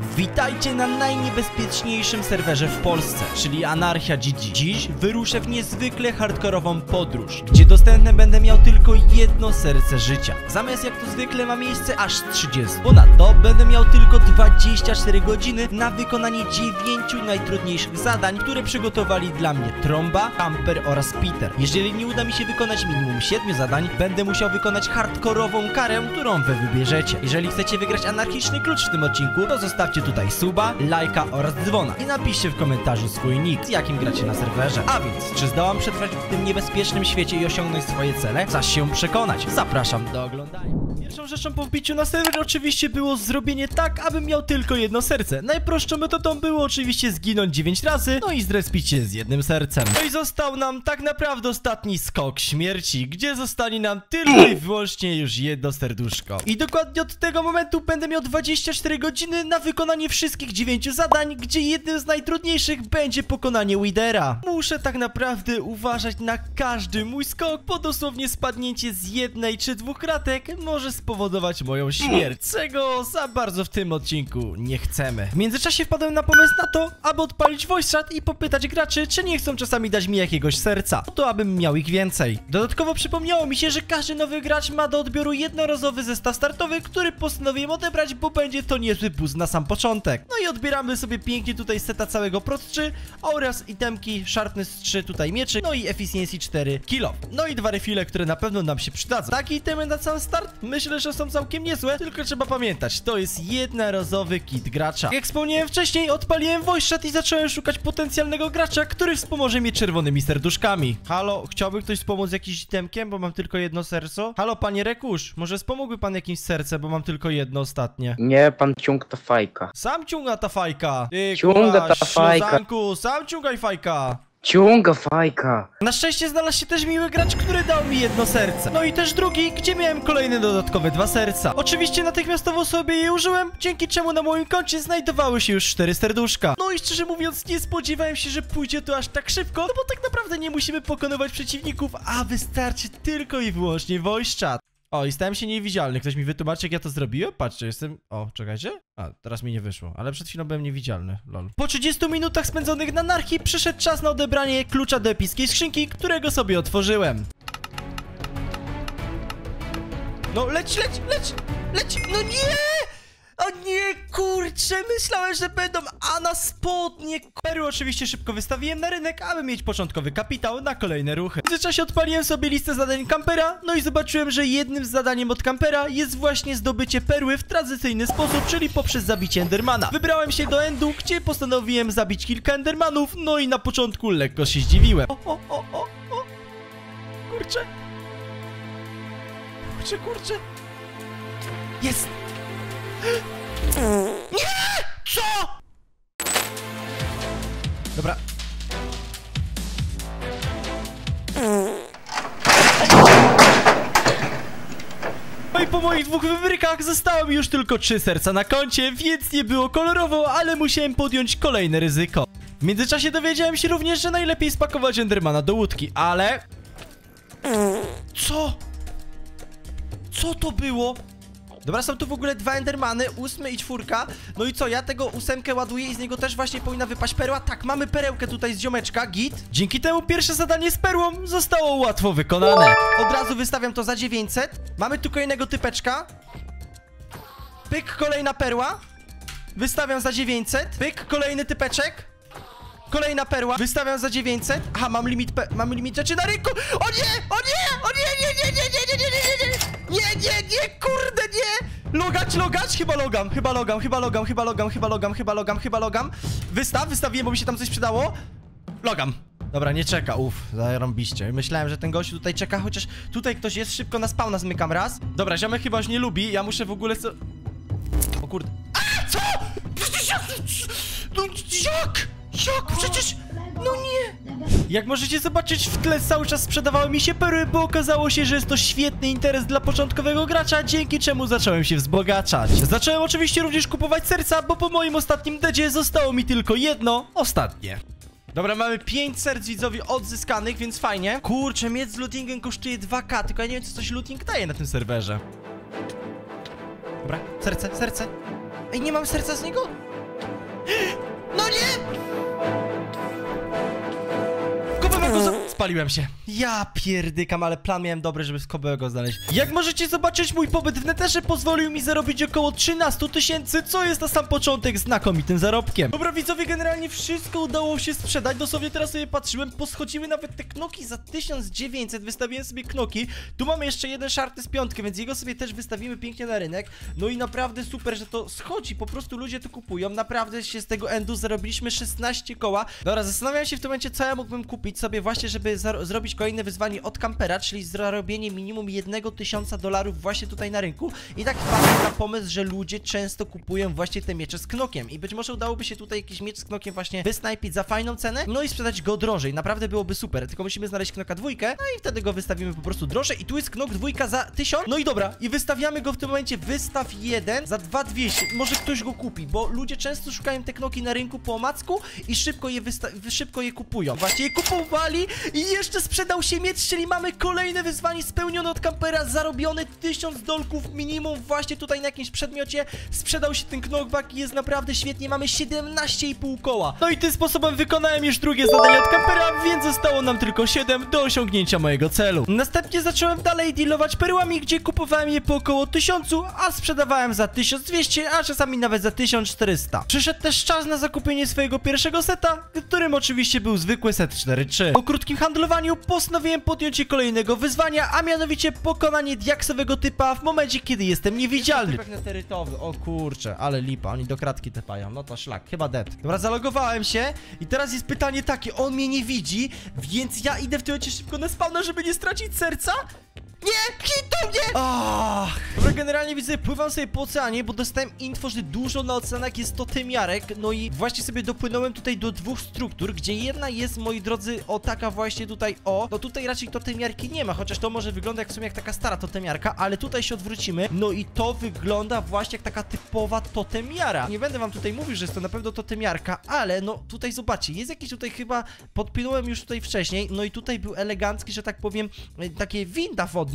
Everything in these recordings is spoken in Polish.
Witajcie na najniebezpieczniejszym serwerze w Polsce, czyli Anarchia GG. Dziś wyruszę w niezwykle hardkorową podróż, gdzie dostępne będę miał tylko jedno serce życia. Zamiast jak to zwykle ma miejsce aż 30. Ponadto będę miał tylko 24 godziny na wykonanie 9 najtrudniejszych zadań, które przygotowali dla mnie Tromba, Camper oraz Peter. Jeżeli nie uda mi się wykonać minimum 7 zadań, będę musiał wykonać hardkorową karę, którą wy wybierzecie. Jeżeli chcecie wygrać anarchiczny klucz w tym odcinku, to zostawcie tutaj suba, lajka oraz dzwona i napiszcie w komentarzu swój nick, z jakim gracie na serwerze. A więc, czy zdołam przetrwać w tym niebezpiecznym świecie i osiągnąć swoje cele? Zaś się przekonać. Zapraszam do oglądania. Pierwszą rzeczą po wbiciu na serwer oczywiście było zrobienie tak, abym miał tylko jedno serce. Najprostszą metodą było oczywiście zginąć 9 razy, no i zrespić się z jednym sercem. No i został nam tak naprawdę ostatni skok śmierci, gdzie zostanie nam tylko i wyłącznie już jedno serduszko. I dokładnie od tego momentu będę miał 24 godziny na wykonanie wszystkich 9 zadań, gdzie jednym z najtrudniejszych będzie pokonanie Widera. Muszę tak naprawdę uważać na każdy mój skok, bo dosłownie spadnięcie z jednej czy dwóch kratek może spowodować moją śmierć, czego za bardzo w tym odcinku nie chcemy. W międzyczasie wpadłem na pomysł na to, aby odpalić voice chat i popytać graczy, czy nie chcą czasami dać mi jakiegoś serca, to abym miał ich więcej. Dodatkowo przypomniało mi się, że każdy nowy gracz ma do odbioru jednorazowy zestaw startowy, który postanowiłem odebrać, bo będzie to niezły boost na sam początek. No i odbieramy sobie pięknie tutaj seta całego Pro 3 oraz itemki Sharpness 3 tutaj mieczy, no i Efficiency 4 kilo. No i dwa refile, które na pewno nam się przydadzą. Takie itemy na sam start myślę, że są całkiem niezłe, tylko trzeba pamiętać, to jest jednorazowy kit gracza. Jak wspomniałem wcześniej, odpaliłem voice i zacząłem szukać potencjalnego gracza, który wspomoże mnie czerwonymi serduszkami. Halo, chciałby ktoś wspomóc jakimś itemkiem, bo mam tylko jedno serce? Halo, panie Rekusz, może wspomógłby pan jakimś serce, bo mam tylko jedno ostatnie. Nie, pan ciąg to fajka. Sam ciąga ta fajka. Ty, Ciąga ta fajka. sam ciągaj fajka. Ciąga fajka. Na szczęście znalazł się też miły gracz, który dał mi jedno serce. No i też drugi, gdzie miałem kolejne dodatkowe dwa serca. Oczywiście natychmiastowo sobie je użyłem, dzięki czemu na moim koncie znajdowały się już cztery serduszka. No i szczerze mówiąc, nie spodziewałem się, że pójdzie to aż tak szybko, no bo tak naprawdę nie musimy pokonywać przeciwników, a wystarczy tylko i wyłącznie voice chat. O, i stałem się niewidzialny. Ktoś mi wytłumaczy, jak ja to zrobiłem? Patrzcie, jestem... O, czekajcie. A, teraz mi nie wyszło, ale przed chwilą byłem niewidzialny, lol. Po 30 minutach spędzonych na anarchii przyszedł czas na odebranie klucza do epickiej skrzynki, którego sobie otworzyłem. No, leć, leć, leć, leć, no nie! O nie, kurczę, myślałem, że będą Ana spodnie. Perły oczywiście szybko wystawiłem na rynek, aby mieć początkowy kapitał na kolejne ruchy. W międzyczasie odpaliłem sobie listę zadań kampera, no i zobaczyłem, że jednym z zadaniem od kampera jest właśnie zdobycie perły w tradycyjny sposób, czyli poprzez zabicie endermana. Wybrałem się do endu, gdzie postanowiłem zabić kilka endermanów, no i na początku lekko się zdziwiłem. O, o, o, o, o. Kurczę. Kurczę, kurczę. Jest. Nie! Co? Dobra. No i po moich dwóch wybrykach zostało mi już tylko trzy serca na koncie, więc nie było kolorowo, ale musiałem podjąć kolejne ryzyko. W międzyczasie dowiedziałem się również, że najlepiej spakować Endermana do łódki, ale... Co? Co to było? Dobra, są tu w ogóle dwa endermany, ósmy i czwórka. No i co, ja tego ósemkę ładuję i z niego też właśnie powinna wypaść perła. Tak, mamy perełkę tutaj z ziomeczka, git. Dzięki temu pierwsze zadanie z perłą zostało łatwo wykonane. Od razu wystawiam to za 900. Mamy tu kolejnego typeczka. Pyk, kolejna perła. Wystawiam za 900. Pyk, kolejny typeczek. Kolejna perła. Wystawiam za 900. Aha, mam limit, mam limit rzeczy na rynku. O nie! O nie! O nie, nie, nie, nie, nie, nie, nie, nie nie, nie! Nie, kurde, nie! Logać, logać, chyba logam, chyba logam, chyba logam, chyba logam, chyba logam, chyba logam, chyba logam. Wystaw, wystawiłem, bo mi się tam coś przydało. Logam. Dobra, nie czeka, uff, zarąbiście. Myślałem, że ten gościu tutaj czeka, chociaż tutaj ktoś jest, szybko na spawna zmykam raz. Dobra, ziomek chyba już nie lubi, ja muszę w ogóle co... O kurde. A, co? No, jak? Jak? Przecież... No nie! Jak możecie zobaczyć, w tle cały czas sprzedawały mi się perły, bo okazało się, że jest to świetny interes dla początkowego gracza, dzięki czemu zacząłem się wzbogacać. Zacząłem oczywiście również kupować serca, bo po moim ostatnim dedzie zostało mi tylko jedno, ostatnie. Dobra, mamy 5 serc widzowi odzyskanych, więc fajnie. Kurczę, miecz z lootingiem kosztuje 2k, tylko ja nie wiem, co coś looting daje na tym serwerze. Dobra, serce, serce. Ej, nie mam serca z niego? Spaliłem się. Ja pierdykam, ale plan miałem dobry, żeby z Kobłego znaleźć. Jak możecie zobaczyć, mój pobyt w neterze pozwolił mi zarobić około 13 tysięcy, co jest na sam początek znakomitym zarobkiem. Dobra widzowie, generalnie wszystko udało się sprzedać. Dosłownie teraz sobie patrzyłem, poschodziły nawet te knoki za 1900, wystawiłem sobie knoki. Tu mamy jeszcze jeden szarty z piątki, więc jego sobie też wystawimy pięknie na rynek. No i naprawdę super, że to schodzi, po prostu ludzie to kupują. Naprawdę się z tego endu zarobiliśmy 16 koła. Dobra, zastanawiam się w tym momencie, co ja mógłbym kupić sobie właśnie, żeby zrobić kolejne wyzwanie od kampera, czyli zarobienie minimum 1000 dolarów właśnie tutaj na rynku. I tak wpadłem na pomysł, że ludzie często kupują właśnie te miecze z knokiem. I być może udałoby się tutaj jakiś miecz z knokiem właśnie wysnajpić za fajną cenę, no i sprzedać go drożej. Naprawdę byłoby super. Tylko musimy znaleźć knoka dwójkę, no i wtedy go wystawimy po prostu drożej. I tu jest knok dwójka za 1000. No i dobra, i wystawiamy go w tym momencie wystaw 1 za 2200. Może ktoś go kupi, bo ludzie często szukają te knoki na rynku po omacku i szybko je szybko je kupują. Właśnie je kupowali i jeszcze sprzedał się miecz, czyli mamy kolejne wyzwanie spełnione od kampera, zarobiony 1000 dolków minimum właśnie tutaj na jakimś przedmiocie. Sprzedał się ten knockback i jest naprawdę świetnie, mamy 17,5 koła. No i tym sposobem wykonałem już drugie zadanie od kampera, więc zostało nam tylko 7 do osiągnięcia mojego celu. Następnie zacząłem dalej dealować perłami, gdzie kupowałem je po około 1000, a sprzedawałem za 1200, a czasami nawet za 1400. Przyszedł też czas na zakupienie swojego pierwszego seta, którym oczywiście był zwykły set 4-3. Po krótkim handlowaniu postanowiłem podjąć się kolejnego wyzwania, a mianowicie pokonanie diaksowego typa w momencie, kiedy jestem niewidzialny. Typek neterytowy, o kurczę, ale lipa, oni do kratki tepają, no to szlak, chyba dead. Dobra, zalogowałem się i teraz jest pytanie takie, on mnie nie widzi, więc ja idę w tym momencie szybko na spawna, żeby nie stracić serca? Nie! Hitnął mnie! Ach. Dobra, generalnie widzę, pływam sobie po oceanie, bo dostałem info, że dużo na oceanach jest totemiarek, no i właśnie sobie dopłynąłem tutaj do dwóch struktur, gdzie jedna jest, moi drodzy, o taka właśnie tutaj, o, no tutaj raczej totemiarki nie ma, chociaż to może wygląda jak w sumie jak taka stara totemiarka, ale tutaj się odwrócimy, no i to wygląda właśnie jak taka typowa totemiara. Nie będę wam tutaj mówił, że jest to na pewno totemiarka, ale no tutaj zobaczcie, jest jakiś tutaj chyba, podpinąłem już tutaj wcześniej, no i tutaj był elegancki, że tak powiem, e, takie winda wodna,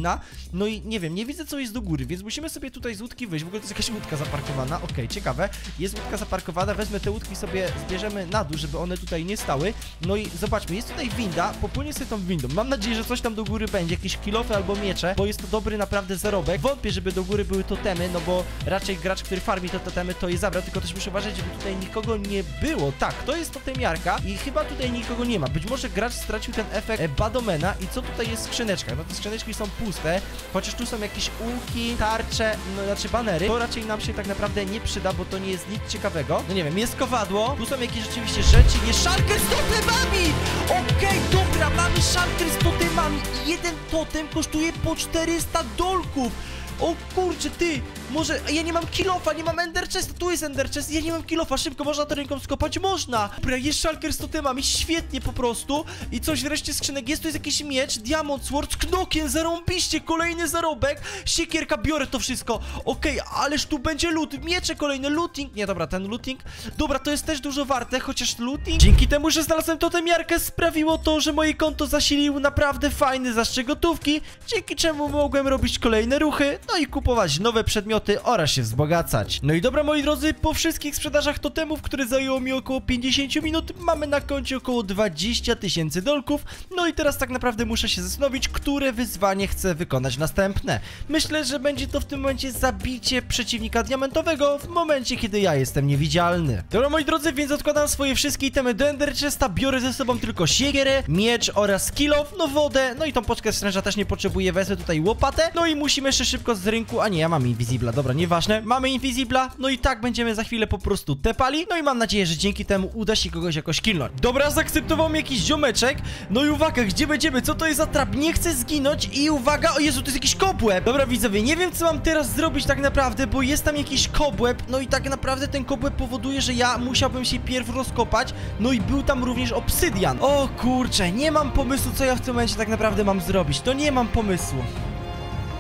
no i nie wiem, nie widzę co jest do góry, więc musimy sobie tutaj z łódki wyjść. W ogóle to jest jakaś łódka zaparkowana. Okej, ciekawe. Jest łódka zaparkowana, wezmę te łódki sobie, zbierzemy na dół, żeby one tutaj nie stały. No i zobaczmy, jest tutaj winda, popłynie sobie tą windą. Mam nadzieję, że coś tam do góry będzie, jakieś kilofy albo miecze, bo jest to dobry naprawdę zarobek. Wątpię, żeby do góry były totemy, no bo raczej gracz, który farmi te totemy, to je zabrał, tylko też muszę uważać, żeby tutaj nikogo nie było. Tak, to jest totemiarka i chyba tutaj nikogo nie ma. Być może gracz stracił ten efekt e, Badomena i co tutaj jest w skrzyneczkach? No te skrzyneczki są puste, chociaż tu są jakieś ulki, tarcze, no znaczy banery, to raczej nam się tak naprawdę nie przyda, bo to nie jest nic ciekawego. No nie wiem, jest kowadło, tu są jakieś rzeczywiście rzeczy, jest szalker z totemami! Okej, dobra, mamy szalker z totemami i jeden totem kosztuje po 400 dolków! O kurczę, ty! Może. Ja nie mam kilofa, nie mam ender chest, tu jest ender chest, ja nie mam kilofa, szybko można to ręką skopać? Można! Dobra, jest shulker z totemami, świetnie po prostu. I coś wreszcie skrzynek, jest tu jest jakiś miecz, diamond sword knokiem, zarąbiście, kolejny zarobek, siekierka, biorę to wszystko. Okej, ależ tu będzie loot, miecze kolejne, looting. Nie, dobra, ten looting. Dobra, to jest też dużo warte, chociaż looting. Dzięki temu, że znalazłem totemiarkę, sprawiło to, że moje konto zasilił naprawdę fajny zastrzyk gotówki, dzięki czemu mogłem robić kolejne ruchy, no i kupować nowe przedmioty oraz się wzbogacać. No i dobra moi drodzy, po wszystkich sprzedażach totemów, które zajęło mi około 50 minut, mamy na koncie około 20 tysięcy dolków. No i teraz tak naprawdę muszę się zastanowić, które wyzwanie chcę wykonać następne. Myślę, że będzie to w tym momencie zabicie przeciwnika diamentowego w momencie, kiedy ja jestem niewidzialny. Dobra moi drodzy, więc odkładam swoje wszystkie itemy do Ender Chesta, biorę ze sobą tylko siekierę, miecz oraz kill off, no wodę, no i tą poczkę stręża też nie potrzebuję, wezmę tutaj łopatę, no i musimy jeszcze szybko z rynku, a nie, ja mam Invisibla, dobra, nieważne, mamy Invisibla, no i tak będziemy za chwilę po prostu tepali, no i mam nadzieję, że dzięki temu uda się kogoś jakoś killnąć. Dobra, zaakceptował mi jakiś ziomeczek, no i uwaga, gdzie będziemy, co to jest za trap, nie chcę zginąć i uwaga, o Jezu, to jest jakiś kobłeb, dobra widzowie, nie wiem co mam teraz zrobić tak naprawdę, bo jest tam jakiś kobłeb, no i tak naprawdę ten kobłeb powoduje, że ja musiałbym się pierw rozkopać, no i był tam również obsydian. O kurczę, nie mam pomysłu, co ja w tym momencie tak naprawdę mam zrobić, to nie mam pomysłu.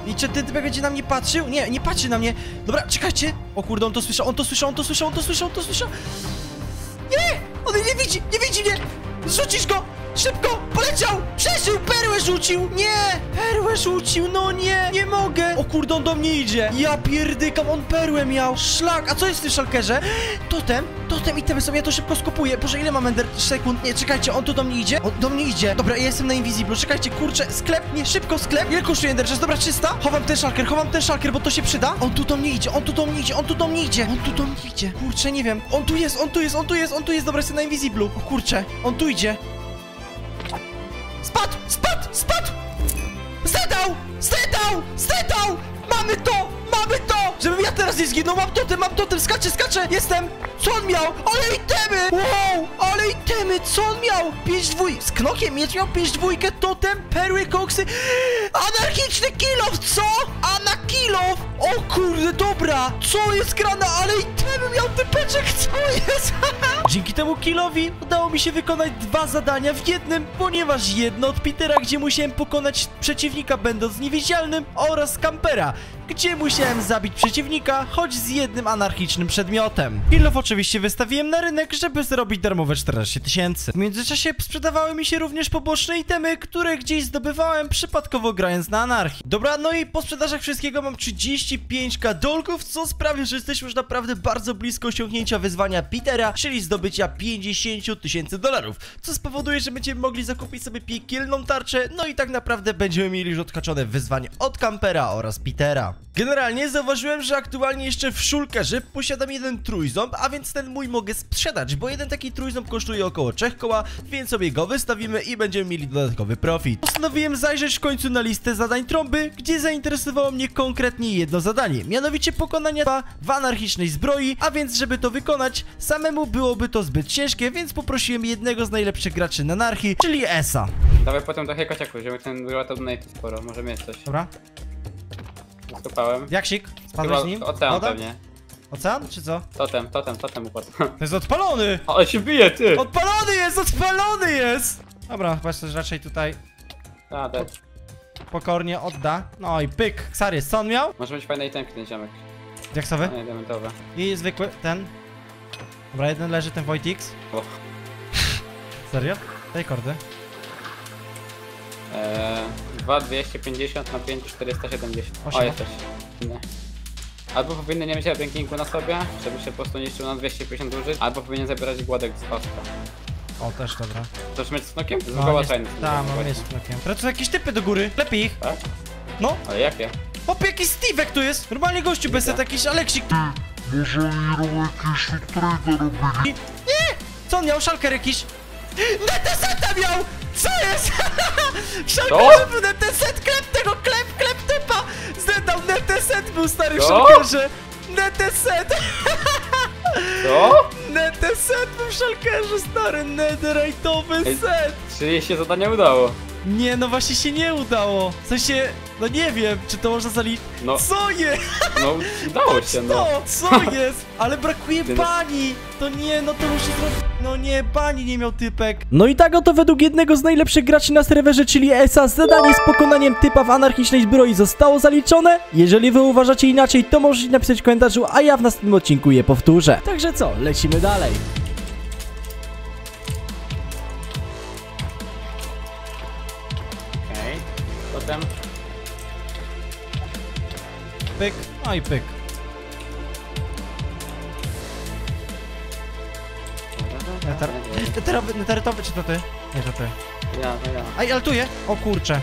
I czy ten typek będzie na mnie patrzył? Nie, nie patrzy na mnie. Dobra, czekajcie. O kurde, on to słyszał, on to słyszał, on to słyszał, on to słyszał, on to słyszał. Nie! On nie widzi, nie widzi mnie! Zrzucisz go! Szybko! Poleciał! Przeżył! Perłę rzucił! Nie! Perłę rzucił! No nie! Nie mogę! O kurde, on do mnie idzie! Ja pierdykam, on perłę miał! Szlak! A co jest w tym szalkerze? Totem? Totem i temy sobie ja to szybko skopuję. Boże, ile mam ender sekund? Nie, czekajcie, on tu do mnie idzie? On do mnie idzie. Dobra, ja jestem na Invisible. Czekajcie, kurczę, sklep, nie, szybko sklep. Ile kosztuje ender chest? Dobra, 300. Chowam ten szalker, chowam ten szalker, bo to się przyda. On tu do mnie idzie, on tu do mnie idzie, on tu do mnie idzie. On tu do mnie idzie. Kurczę, nie wiem. On tu jest, on tu jest, on tu jest, on tu jest. Dobra, jestem na Invisible. O kurczę, on tu idzie. Spadł! Spadł! Spadł! Zdedał! Zdedał! Zdedał! Mamy to! Mamy to! Żebym ja teraz nie zginął! Mam totem, mam totem! Skaczę, skaczę! Jestem! Co on miał? Ale itemy! Wow! Ale itemy! Co on miał? 5 dwój... Z knokiem miecz miał 5 dwójkę, totem, perły, koksy... Anarchiczny kilof! Co? A na kilof! O kurde, dobra! Co jest grane? Ale itemy miał typeczek! Co jest? Dzięki temu killowi udało mi się wykonać dwa zadania w jednym, ponieważ jedno od Petera, gdzie musiałem pokonać przeciwnika będąc niewidzialnym oraz kampera, gdzie musiałem zabić przeciwnika, choć z jednym anarchicznym przedmiotem. Killow oczywiście wystawiłem na rynek, żeby zrobić darmowe 14 tysięcy. W międzyczasie sprzedawały mi się również poboczne itemy, które gdzieś zdobywałem przypadkowo grając na anarchii. Dobra, no i po sprzedażach wszystkiego mam 35k dolków, co sprawia, że jesteśmy już naprawdę bardzo blisko osiągnięcia wyzwania Petera, czyli zdobycia 50 tysięcy dolarów, co spowoduje, że będziemy mogli zakupić sobie piekielną tarczę, no i tak naprawdę będziemy mieli już odkaczone wyzwanie od Campera oraz Petera. Generalnie zauważyłem, że aktualnie jeszcze w szulkerze posiadam jeden trójząb, a więc ten mój mogę sprzedać, bo jeden taki trójząb kosztuje około 3 koła, więc sobie go wystawimy i będziemy mieli dodatkowy profit. Postanowiłem zajrzeć w końcu na listę zadań trąby, gdzie zainteresowało mnie konkretnie jedno zadanie, mianowicie pokonania w anarchicznej zbroi, a więc żeby to wykonać, samemu byłoby to zbyt ciężkie, więc poprosiłem jednego z najlepszych graczy na anarchii, czyli Esa. Dawaj potem trochę kociaków, żeby ten była to donate sporo, może mieć coś. Dobra, Skopałem. Jaksik, spadłeś z nim? ocean Woda? pewnie. Ocean, czy co? Totem, totem, totem upadł. To jest odpalony! O, on się bije, ty! Odpalony jest, odpalony jest! Dobra, chyba się raczej tutaj A, tak. pokornie odda. No i pyk, Xarius, co on miał? Może mieć fajne itemki ten ziomek. Diaksowy? Nie, diamentowe. I zwykły, ten. Dobra, jeden leży, ten Wojtix. O. Serio? Tej kordy. Eee, 2, 250 na 5, 470. O, jesteś. Nie. Albo powinny nie mieć rankingu na sobie, żeby się po prostu niszczył na 250 użyć, albo powinien zabierać głodek z paska. O, też dobra. Chcesz mieć z knokiem? Z No, nie- czajny. Tak, mam jest knokiem. Teraz tu jakieś typy do góry. Lepiej ich. Tak? No, Ale jakie? hop, jakiś Steve'ek tu jest. Normalnie gościu bez set, jakiś Aleksik. Może oni jakieś trader robili? Co on miał? Szalker jakiś. Neteseta miał! Co jest? Co? Szalkerze był był stary w Co? szalkerze! Neteset! Co? Neteset był w szalkerze, stary, netherite'owy Ej. set! Czyli się zadanie udało. Nie, no właśnie się nie udało. W sensie, no nie wiem, czy to można zaliczyć. No, Co jest? no udało się, no. No, co jest? Ale brakuje no- bani! To nie, no to muszę zrobić. No nie, bani nie miał typek. No i tak oto według jednego z najlepszych graczy na serwerze, czyli ESA, zadanie z pokonaniem typa w anarchicznej zbroi zostało zaliczone. Jeżeli wy uważacie inaczej, to możecie napisać w komentarzu, a ja w następnym odcinku je powtórzę. Także co, lecimy dalej. Okej. Potem... Pyk, no i pyk. Neterowy, neterytowy, czy to ty? Nie, to ty. Ja, to ja. Aj, altuję! O kurcze.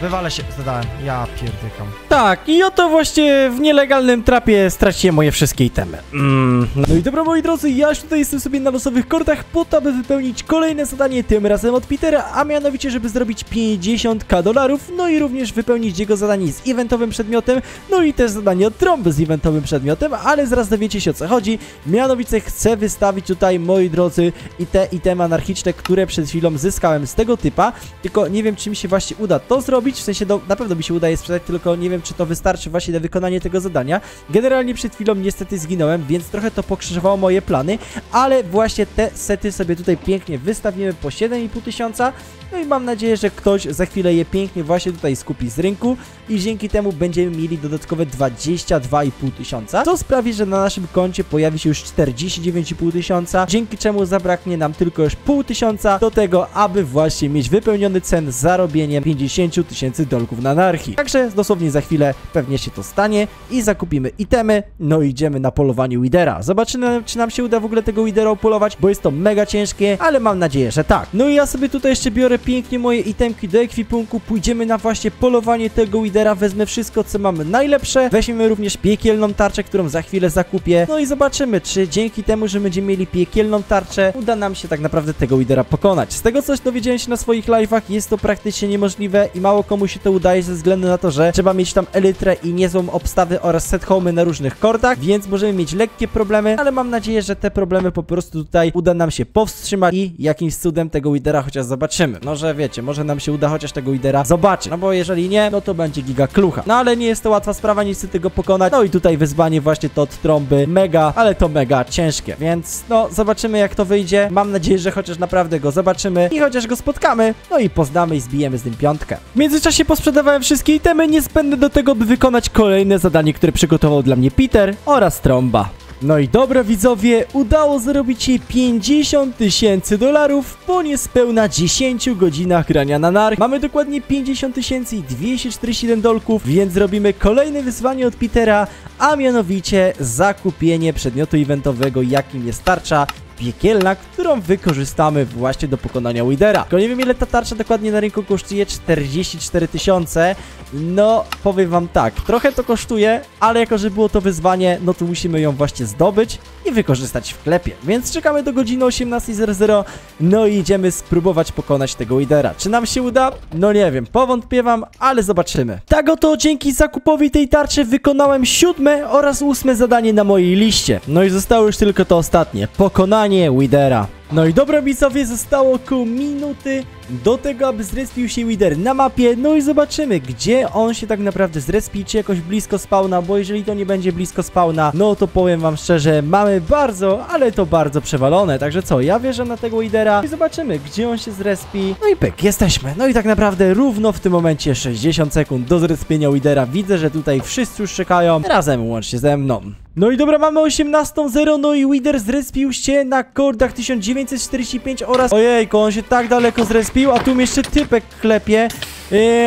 Wywalę się, zadałem. Ja pierdykam. Tak, i oto właśnie w nielegalnym trapie straciłem moje wszystkie itemy. Mm. No i dobra, moi drodzy, ja już tutaj jestem sobie na losowych kortach po to, aby wypełnić kolejne zadanie, tym razem od Petera, a mianowicie, żeby zrobić 50k dolarów, no i również wypełnić jego zadanie z eventowym przedmiotem, no i też zadanie od trąby z eventowym przedmiotem, ale zaraz dowiecie się o co chodzi. Mianowicie chcę wystawić tutaj, moi drodzy, i te itemy anarchiczne, które przed chwilą zyskałem z tego typa, tylko nie wiem, czy mi się właśnie uda to zrobić, zrobić, w sensie do, na pewno mi się udaje sprzedać, tylko nie wiem, czy to wystarczy właśnie na wykonanie tego zadania. Generalnie przed chwilą niestety zginąłem, więc trochę to pokrzyżowało moje plany, ale właśnie te sety sobie tutaj pięknie wystawimy po 7,5 tysiąca, no i mam nadzieję, że ktoś za chwilę je pięknie właśnie tutaj skupi z rynku i dzięki temu będziemy mieli dodatkowe 22,5 tysiąca, co sprawi, że na naszym koncie pojawi się już 49,5 tysiąca, dzięki czemu zabraknie nam tylko już pół tysiąca do tego, aby właśnie mieć wypełniony cen zarobieniem 50 tysięcy dolków na anarchii. Także dosłownie za chwilę pewnie się to stanie i zakupimy itemy, no i idziemy na polowanie Widera. Zobaczymy, czy nam się uda w ogóle tego Widera upolować, bo jest to mega ciężkie, ale mam nadzieję, że tak. No i ja sobie tutaj jeszcze biorę pięknie moje itemki do ekwipunku, pójdziemy na właśnie polowanie tego Widera, wezmę wszystko, co mamy najlepsze, weźmiemy również piekielną tarczę, którą za chwilę zakupię, no i zobaczymy, czy dzięki temu, że będziemy mieli piekielną tarczę, uda nam się tak naprawdę tego Widera pokonać. Z tego coś dowiedziałem się na swoich live'ach, jest to praktycznie niemożliwe i mało komu się to udaje ze względu na to, że trzeba mieć tam elytrę i niezłą obstawy oraz set homey na różnych kordach, więc możemy mieć lekkie problemy, ale mam nadzieję, że te problemy po prostu tutaj uda nam się powstrzymać i jakimś cudem tego Widera chociaż zobaczymy. No, że wiecie, może nam się uda chociaż tego Widera zobaczyć, no bo jeżeli nie, no to będzie giga klucha. No ale nie jest to łatwa sprawa, niestety go pokonać. No i tutaj wyzwanie właśnie to od trąby, mega, ale to mega ciężkie, więc no zobaczymy jak to wyjdzie. Mam nadzieję, że chociaż naprawdę go zobaczymy i chociaż go spotkamy, no i poznamy i zbijemy z nim piątkę. W międzyczasie posprzedawałem wszystkie itemy niezbędne do tego, by wykonać kolejne zadanie, które przygotował dla mnie Peter oraz trąba. No i dobra widzowie, udało zarobić jej 50 tysięcy dolarów po niespełna 10 godzinach grania na nark. Mamy dokładnie 50 tysięcy i 241 dolków, więc robimy kolejne wyzwanie od Petera, a mianowicie zakupienie przedmiotu eventowego, jakim jest tarcza piekielna, którą wykorzystamy właśnie do pokonania Widera. Tylko nie wiem ile ta tarcza dokładnie na rynku kosztuje, 44 tysiące. No, powiem wam tak, trochę to kosztuje, ale jako, że było to wyzwanie, no to musimy ją właśnie zdobyć wykorzystać w klepie. Więc czekamy do godziny 18.00, no i idziemy spróbować pokonać tego Widera. Czy nam się uda? No nie wiem, powątpiewam, ale zobaczymy. Tak oto dzięki zakupowi tej tarczy wykonałem siódme oraz ósme zadanie na mojej liście. No i zostało już tylko to ostatnie, pokonanie Widera. No i dobra widzowie, zostało około minuty do tego, aby zrespił się Wider na mapie, no i zobaczymy, gdzie on się tak naprawdę zrespi, czy jakoś blisko spawna, bo jeżeli to nie będzie blisko spawna, no to powiem wam szczerze, mamy bardzo, ale to bardzo przewalone, także co, ja wierzę na tego Widera i zobaczymy, gdzie on się zrespi, no i pyk, jesteśmy, no i tak naprawdę równo w tym momencie 60 sekund do zrespienia Widera, widzę, że tutaj wszyscy już czekają, razem łącznie ze mną. No i dobra, mamy 18.0, no i Wider zrespił się na kordach 1945 oraz... Ojejku, on się tak daleko zrespił, a tu jeszcze typek klepie.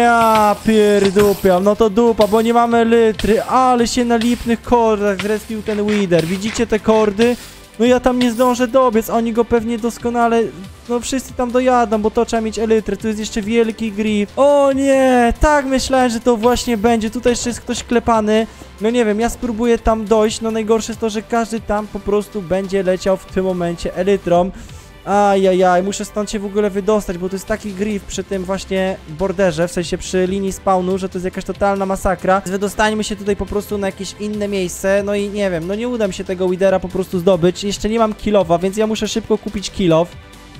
Ja pierdupiam, no to dupa, bo nie mamy litry, ale się na lipnych kordach zrespił ten Wider. Widzicie te kordy? No ja tam nie zdążę dobiec, oni go pewnie doskonale... No wszyscy tam dojadą, bo to trzeba mieć elytrę, tu jest jeszcze wielki grif. O nie, tak myślałem, że to właśnie będzie, tutaj jeszcze jest ktoś klepany. No nie wiem, ja spróbuję tam dojść, no najgorsze jest to, że każdy tam po prostu będzie leciał w tym momencie elytrą. Ajajaj, muszę stąd się w ogóle wydostać, bo to jest taki grif przy tym właśnie borderze, w sensie przy linii spawnu, że to jest jakaś totalna masakra. Wydostańmy się tutaj po prostu na jakieś inne miejsce, no i nie wiem, no nie uda mi się tego Widera po prostu zdobyć. Jeszcze nie mam kilowa, więc ja muszę szybko kupić kilow.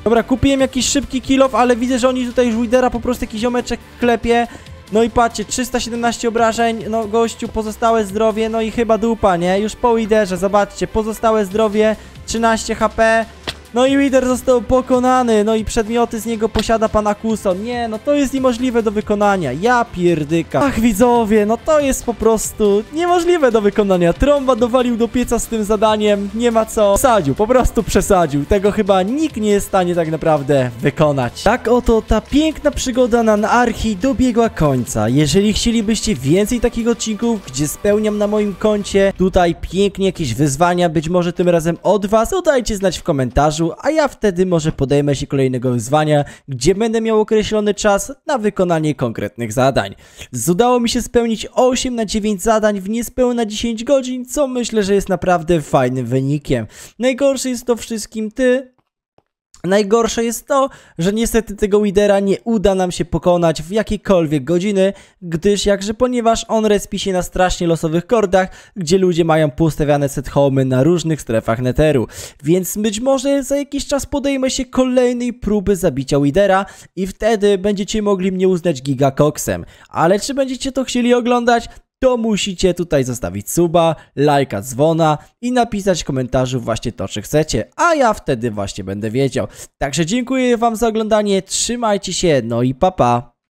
Dobra, kupiłem jakiś szybki kilow, ale widzę, że oni tutaj już Widera po prostu jakiś ziomeczek klepie. No i patrzcie, 317 obrażeń, no gościu, pozostałe zdrowie, no i chyba dupa, nie? Już po Widerze, zobaczcie, pozostałe zdrowie, 13 HP, no i Wider został pokonany, no i przedmioty z niego posiada pan Akuson. Nie, no to jest niemożliwe do wykonania, ja pierdyka. Ach widzowie, no to jest po prostu niemożliwe do wykonania. Trąba dowalił do pieca z tym zadaniem, nie ma co. Przesadził, po prostu przesadził. Tego chyba nikt nie jest w stanie tak naprawdę wykonać. Tak oto ta piękna przygoda na Anarchii dobiegła końca. Jeżeli chcielibyście więcej takich odcinków, gdzie spełniam na moim koncie tutaj pięknie jakieś wyzwania, być może tym razem od was, to dajcie znać w komentarzu a ja wtedy może podejmę się kolejnego wyzwania, gdzie będę miał określony czas na wykonanie konkretnych zadań. Udało mi się spełnić 8 na 9 zadań w niespełna 10 godzin, co myślę, że jest naprawdę fajnym wynikiem. Najgorszy jest to wszystkim ty, Najgorsze jest to, że niestety tego Widera nie uda nam się pokonać w jakiekolwiek godziny, gdyż jakże ponieważ on respi się na strasznie losowych kordach, gdzie ludzie mają poustawiane set homy na różnych strefach neteru. Więc być może za jakiś czas podejmę się kolejnej próby zabicia Widera i wtedy będziecie mogli mnie uznać gigakoksem. Ale czy będziecie to chcieli oglądać? To musicie tutaj zostawić suba, lajka, dzwona i napisać w komentarzu właśnie to, czy chcecie, a ja wtedy właśnie będę wiedział. Także dziękuję wam za oglądanie, trzymajcie się, no i papa. Pa.